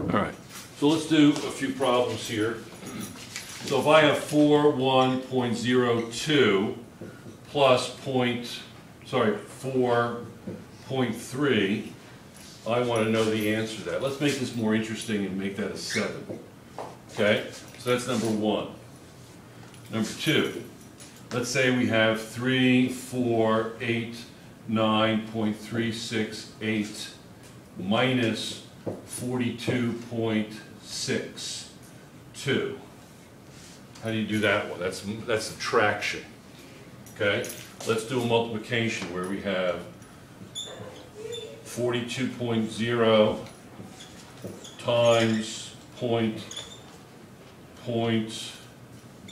All right, so let's do a few problems here. So if I have four one point zero two plus point, sorry, four point three, I want to know the answer to that. Let's make this more interesting and make that a seven. Okay, so that's number one. Number two, let's say we have three, four, eight, nine point three six eight minus forty-two point six two. How do you do that one? That's, that's subtraction. Okay, let's do a multiplication where we have forty-two point zero times point, point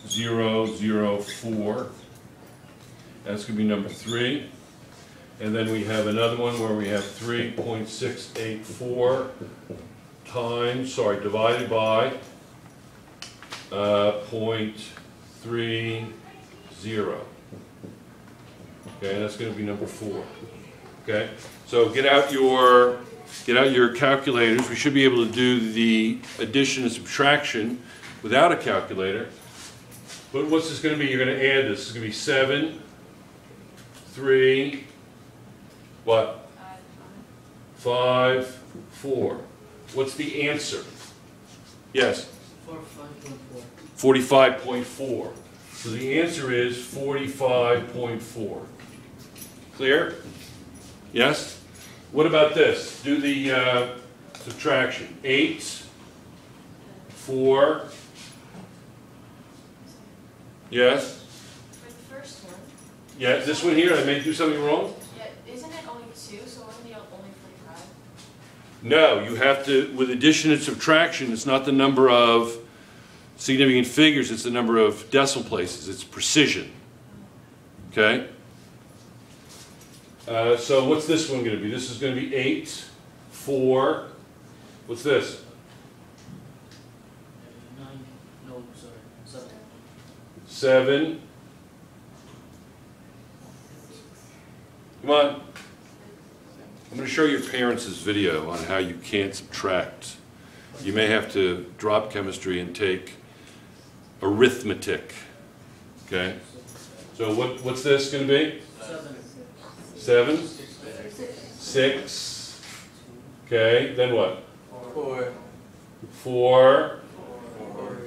zero zero four. That's gonna be number three. And then we have another one where we have three point six eight four times, sorry, divided by, uh, point three zero. Okay, that's gonna be number four. Okay, so get out your, get out your calculators. We should be able to do the addition and subtraction without a calculator. But what's this gonna be? You're gonna add this. It's gonna be seven, three, what? Five, four. What's the answer? Yes? Four, five, one, four. Forty-five point four. So the answer is forty-five point four. Clear? Yes? What about this? Do the uh, subtraction. Eight, four. Yes? For the first one, Yeah, this one here, I may do something wrong? yeah, isn't it only two, so wasn't it only forty-five? No, you have to, with addition and subtraction, it's not the number of significant figures, it's the number of decimal places, it's precision. Okay? Uh, so what's this one gonna be? This is gonna be eight, four, what's this? Nine, no, sorry, seven. Seven. Come on. I'm gonna show your parents this video on how you can't subtract. You may have to drop chemistry and take arithmetic. Okay? So what, what's this gonna be? Seven. Seven, Six. six, okay, then what? Four. Four, Four.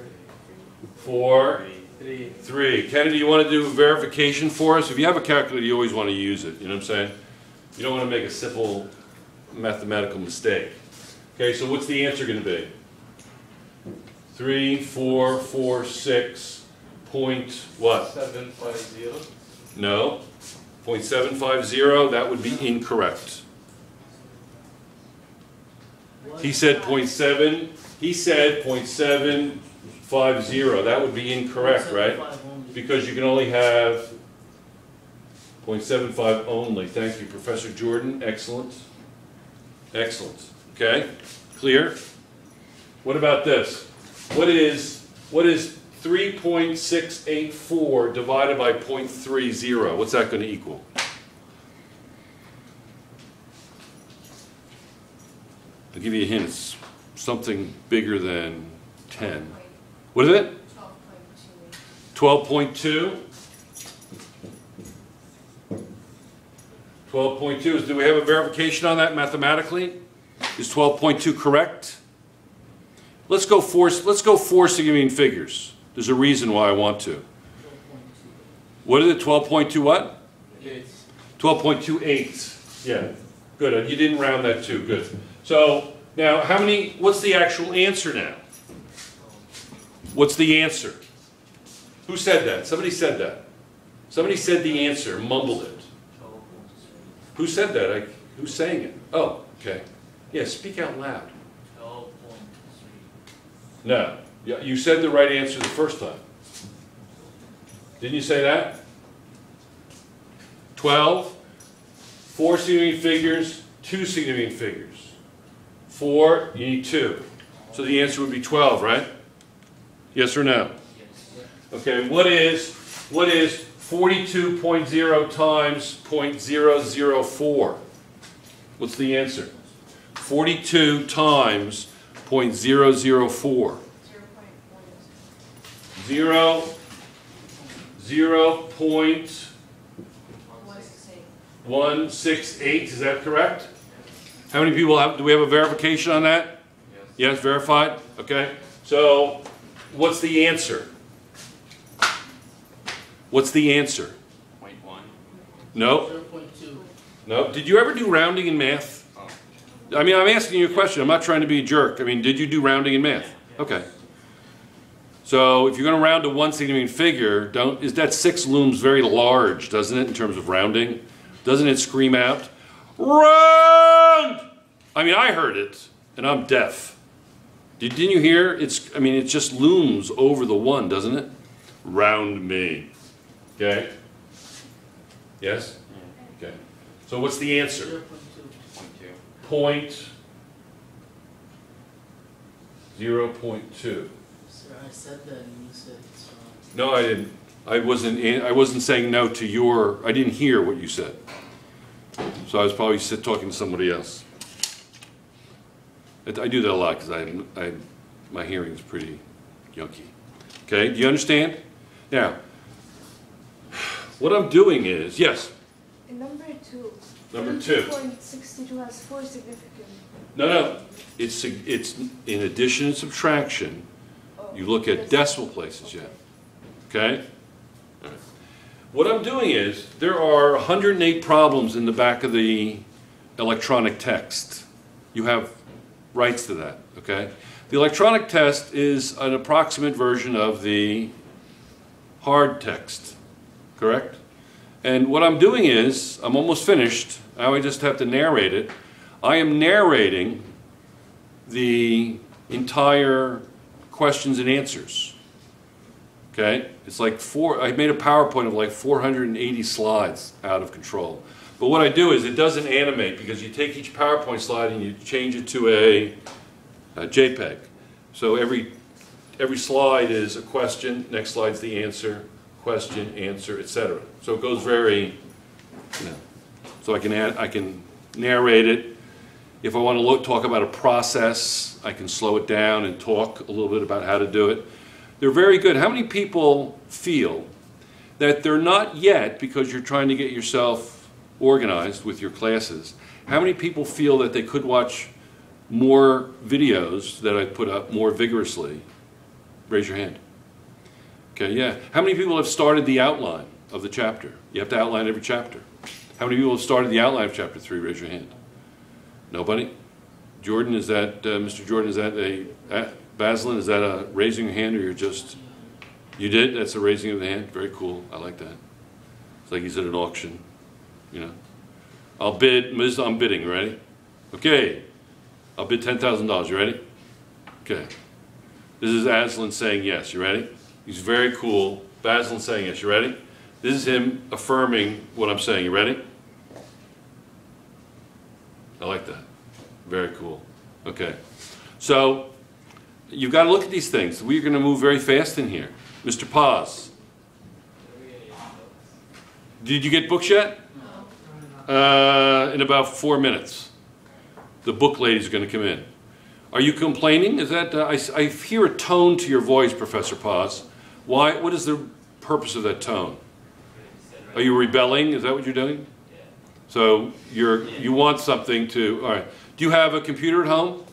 four, Three. three. Kennedy, you wanna do verification for us? If you have a calculator, you always wanna use it, you know what I'm saying? You don't wanna make a simple mathematical mistake. Okay, so what's the answer gonna be? Three, four, four, six, point, what? Seven five zero. No. Point seven five zero, that would be incorrect. He said point seven, he said point seven five zero, that would be incorrect, right? Because you can only have point seven five only. Thank you, Professor Jordan, excellent. Excellent, okay, clear? What about this? What is, what is three point six eight four divided by 0.30? What's that gonna equal? I'll give you a hint, it's something bigger than ten. What is it? Twelve point two. 12.2? 12.2 is, do we have a verification on that mathematically? Is 12.2 correct? Let's go force, let's go four significant figures. There's a reason why I want to. What is it, 12.2 what? Eight. 12.28. Yeah, good, uh, you didn't round that too, good. So, now, how many, what's the actual answer now? What's the answer? Who said that? Somebody said that. Somebody said the answer, mumbled it. Who said that? I, who's saying it? Oh, okay. Yeah, speak out loud. Twelve point three. No, Yeah, you said the right answer the first time. Didn't you say that? 12, four significant figures, two significant figures. Four, you need two. So the answer would be 12, right? Yes or no? Yes. Okay, what is, what is 42.0 times .004? What's the answer? 42 times point zero zero four. Zero point Zero, zero point one six eight. one six eight, is that correct? How many people have, do we have a verification on that? Yes. Yes, verified, okay. So, what's the answer? What's the answer? Point one. No, Zero point two. no. Did you ever do rounding in math? Oh. I mean, I'm asking you a question, I'm not trying to be a jerk. I mean, did you do rounding in math? Okay. So if you're gonna round to one significant figure, don't, is that six looms very large, doesn't it, in terms of rounding? Doesn't it scream out, round? I mean, I heard it, and I'm deaf. Did, didn't you hear? It's, I mean, it just looms over the one, doesn't it? Round me. Okay? Yes? Okay. So what's the answer? Point. Point two. Point zero point two. Sir, I said that and you said it's wrong. No, I didn't. I wasn't, in- I wasn't saying no to your, I didn't hear what you said. So I was probably sit, talking to somebody else. I, I do that a lot because I, I, my hearing is pretty junky. Okay, do you understand? Now, what I'm doing is, yes, In number two. Number two. Point sixty-two has four significant. no, no, it's, it's in addition and subtraction, oh, You look at decimal places yet, okay? All right. What I'm doing is, there are 108 problems in the back of the electronic text. You have rights to that, okay? The electronic test is an approximate version of the hard text, correct? And what I'm doing is, I'm almost finished, now I just have to narrate it. I am narrating the entire questions and answers. Okay? It's like four, I made a PowerPoint of like 480 slides out of control. But what I do is it doesn't animate because you take each PowerPoint slide and you change it to a, a JPEG. So every, every slide is a question, next slide's the answer, question, answer, etc. So it goes very, you know, so I can add, I can narrate it. If I want to look, talk about a process, I can slow it down and talk a little bit about how to do it. They're very good. How many people feel that they're not yet, because you're trying to get yourself organized with your classes, how many people feel that they could watch more videos that I put up more vigorously? Raise your hand. Okay, yeah. How many people have started the outline of the chapter? You have to outline every chapter. How many people have started the outline of chapter three? Raise your hand. Nobody? Jordan, is that, uh, Mr. Jordan, is that a, uh, Basilin, is that a raising your hand or you're just, you did? That's a raising of the hand? Very cool. I like that. It's like he's at an auction, you know? I'll bid, Ms., I'm bidding, ready? Okay. I'll bid ten thousand dollars. You ready? Okay. This is Aslan saying yes. You ready? He's very cool. Basilin saying yes. You ready? This is him affirming what I'm saying. You ready? I like that. Very cool. Okay. So you've got to look at these things. We're going to move very fast in here. Mr. Paz, did you get books yet? Uh, in about four minutes. The book lady's going to come in. Are you complaining? Is that, uh, I, I hear a tone to your voice, Professor Paz. Why, what is the purpose of that tone? Are you rebelling? Is that what you're doing? So you're, you want something to, all right. Do you have a computer at home?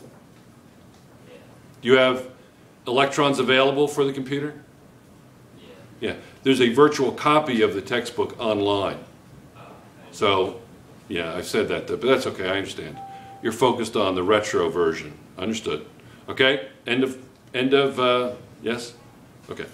Do you have electrons available for the computer? Yeah. There's a virtual copy of the textbook online. So, yeah, I said that, but that's okay, I understand. You're focused on the retro version. Understood. Okay? End of, end of, uh, yes? Okay.